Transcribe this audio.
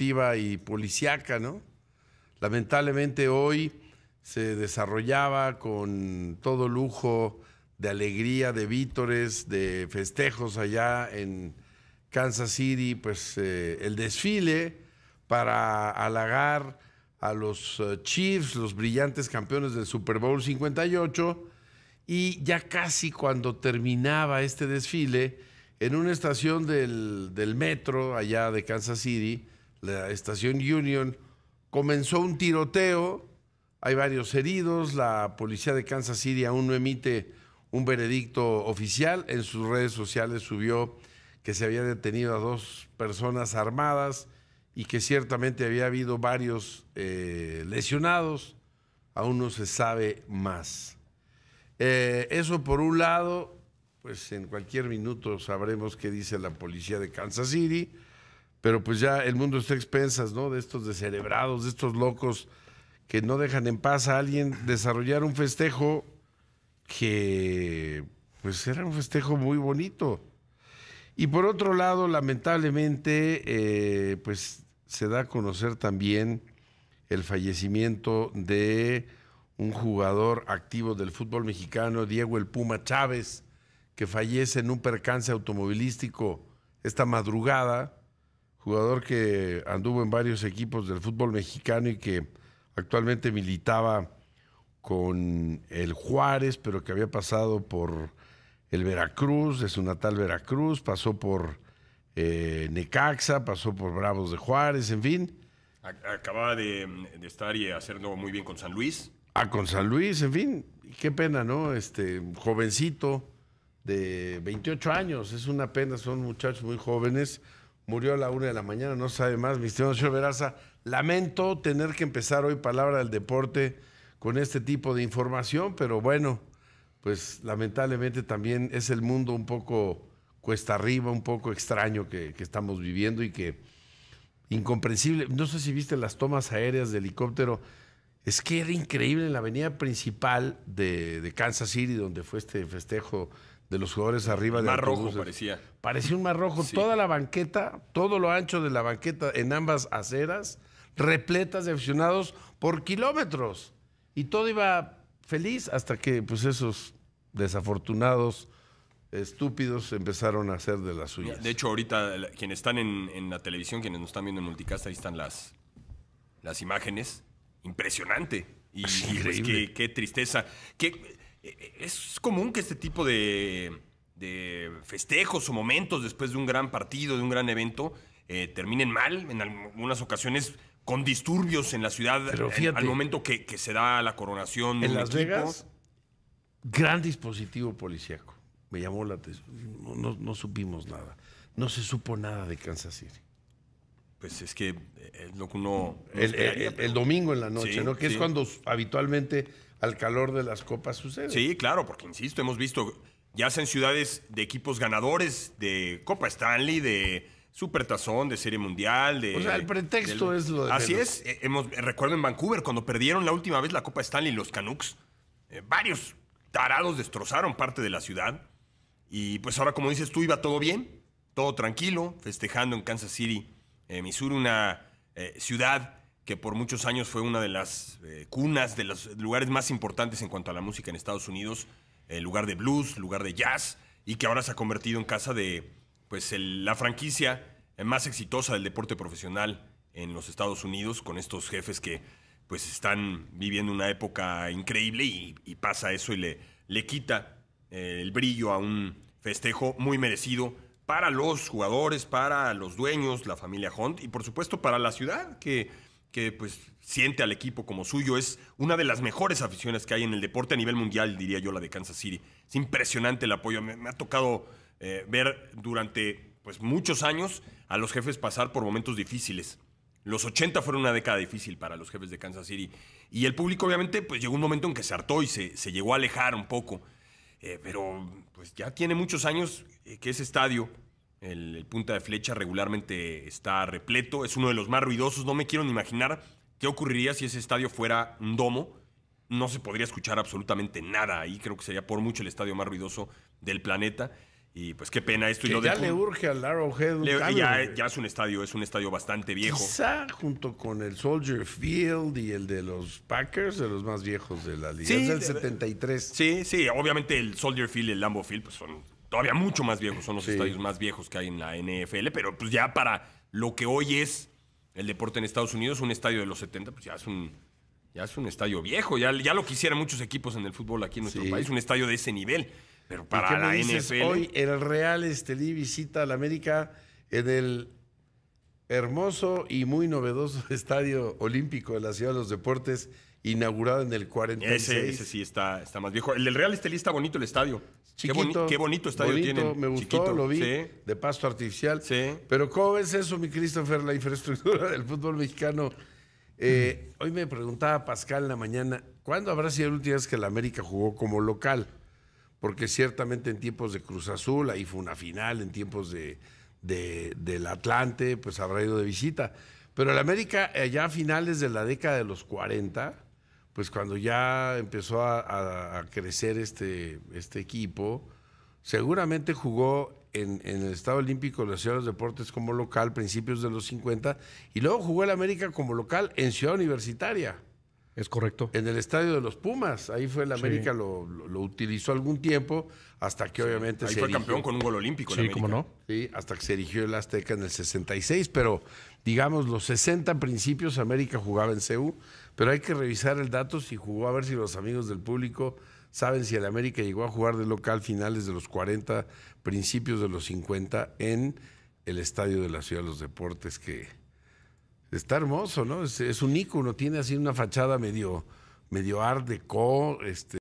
y policíaca, ¿no? Lamentablemente hoy se desarrollaba con todo lujo de alegría, de vítores, de festejos allá en Kansas City, pues eh, el desfile para halagar a los eh, Chiefs, los brillantes campeones del Super Bowl 58, y ya casi cuando terminaba este desfile, en una estación del metro allá de Kansas City, la estación Union, comenzó un tiroteo, hay varios heridos, la policía de Kansas City aún no emite un veredicto oficial, en sus redes sociales subió que se había detenido a dos personas armadas y que ciertamente había habido varios eh, lesionados, aún no se sabe más. Eh, eso por un lado, pues en cualquier minuto sabremos qué dice la policía de Kansas City, pero pues ya el mundo está a expensas, ¿no? De estos descerebrados, de estos locos que no dejan en paz a alguien desarrollar un festejo que pues era un festejo muy bonito. Y por otro lado, lamentablemente, eh, pues se da a conocer también el fallecimiento de un jugador activo del fútbol mexicano, Diego El Puma Chávez, que fallece en un percance automovilístico esta madrugada, jugador que anduvo en varios equipos del fútbol mexicano y que actualmente militaba con el Juárez, pero que había pasado por el Veracruz, de su natal Veracruz, pasó por eh, Necaxa, pasó por Bravos de Juárez, en fin. Acababa de, estar y hacerlo muy bien con San Luis. Ah, con San Luis, en fin. Qué pena, ¿no? Este jovencito de 28 años, es una pena, son muchachos muy jóvenes. Murió a la una de la mañana, no sabe más, mi estimado señor Veraza. Lamento tener que empezar hoy Palabra del Deporte con este tipo de información, pero bueno, pues lamentablemente también es el mundo un poco cuesta arriba, un poco extraño que, estamos viviendo y que incomprensible. No sé si viste las tomas aéreas de helicóptero. Es que era increíble en la avenida principal de, Kansas City, donde fue este festejo de los jugadores arriba de Mar rojo parecía. Parecía un mar rojo. Toda la banqueta, todo lo ancho de la banqueta en ambas aceras, repletas de aficionados por kilómetros. Y todo iba feliz hasta que pues esos desafortunados estúpidos empezaron a hacer de las suyas. De hecho, ahorita quienes están en, la televisión, quienes nos están viendo en Multicast, ahí están las, las imágenes. Impresionante. Y, pues, qué, tristeza. Que, eh, es común que este tipo de, de, festejos o momentos después de un gran partido, de un gran evento, eh, terminen mal. En algunas ocasiones con disturbios en la ciudad al momento que, se da la coronación. En Las Vegas, gran dispositivo policíaco. Me llamó la atención. No, supimos nada. No se supo nada de Kansas City. Pues es que es lo que uno. el, domingo en la noche, ¿no? Que es cuando habitualmente al calor de las copas sucede. Sí, claro, porque insisto, hemos visto ya sea en ciudades de equipos ganadores de Copa Stanley, de Supertazón, de Serie Mundial, de... O sea, el pretexto es lo de... Así es. Eh, hemos, recuerdo en Vancouver, cuando perdieron la última vez la Copa Stanley los Canucks, eh, varios tarados destrozaron parte de la ciudad. Y pues ahora, como dices tú, iba todo bien, todo tranquilo, festejando en Kansas City, eh, Missouri, una ciudad que por muchos años fue una de las cunas, de los lugares más importantes en cuanto a la música en Estados Unidos, lugar de blues, lugar de jazz, y que ahora se ha convertido en casa de pues la franquicia más exitosa del deporte profesional en los Estados Unidos, con estos jefes que pues están viviendo una época increíble y, pasa eso y le, le quita eh, el brillo a un festejo muy merecido para los jugadores, para los dueños, la familia Hunt y por supuesto para la ciudad que, que pues siente al equipo como suyo. Es una de las mejores aficiones que hay en el deporte a nivel mundial, diría yo, la de Kansas City. Es impresionante el apoyo. me ha tocado eh, ver durante pues, muchos años a los jefes pasar por momentos difíciles. Los 80 fueron una década difícil para los jefes de Kansas City. Y el público, obviamente, pues llegó un momento en que se hartó y se, se llegó a alejar un poco. Eh, pero pues ya tiene muchos años eh, que ese estadio, el, punta de flecha, regularmente está repleto. Es uno de los más ruidosos. No me quiero ni imaginar qué ocurriría si ese estadio fuera un domo. No se podría escuchar absolutamente nada ahí. Creo que sería por mucho el estadio más ruidoso del planeta. Y pues qué pena esto. y Que lo ya le urge al Arrowhead un le- ya, ya es un estadio, es un estadio bastante viejo. Quizá junto con el Soldier Field y el de los Packers, de los más viejos de la liga. Sí, es del de- 73. Sí, sí, obviamente el Soldier Field y el Lambeau Field pues son todavía mucho más viejos, son los Sí. estadios más viejos que hay en la NFL, pero pues ya para lo que hoy es el deporte en Estados Unidos, un estadio de los 70, pues ya es un ya es un estadio viejo, ya, ya lo quisieran muchos equipos en el fútbol aquí en nuestro Sí. país, un estadio de ese nivel, pero ¿Y para la dices? NFL Hoy el Real Estelí visita al América en el hermoso y muy novedoso Estadio Olímpico de la Ciudad de los Deportes, inaugurado en el 46. ese, ese sí está, está más viejo. El del Real Estelí está bonito el estadio. Qué, boni- Chiquito, qué bonito estadio bonito, tiene. Me gustó, lo vi, Sí. de pasto artificial. Sí. Pero ¿cómo ves eso, mi Christopher, la infraestructura del fútbol mexicano? Eh, Hoy me preguntaba Pascal en la mañana, ¿cuándo habrá sido la última vez que el América jugó como local? Porque ciertamente en tiempos de Cruz Azul, ahí fue una final, en tiempos de, de- del Atlante, pues habrá ido de visita. Pero el América, allá a finales de la década de los 40, pues cuando ya empezó a, crecer este, este equipo, seguramente jugó en, en el Estado Olímpico de la Ciudad de los Deportes como local, principios de los 50, y luego jugó el América como local en Ciudad Universitaria Es correcto. en el estadio de los Pumas. Ahí fue el América, lo, lo- lo utilizó algún tiempo, hasta que obviamente Ahí se fue erigió- campeón con un gol olímpico. Sí, cómo no. Sí, hasta que se erigió el Azteca en el 66, pero digamos los 60 principios América jugaba en CEU, pero hay que revisar el dato si jugó, a ver si los amigos del público saben si el América llegó a jugar de local finales de los 40, principios de los 50 en el estadio de la Ciudad de los Deportes, que está hermoso, ¿no? Es, es un ícono, tiene así una fachada medio, medio art este,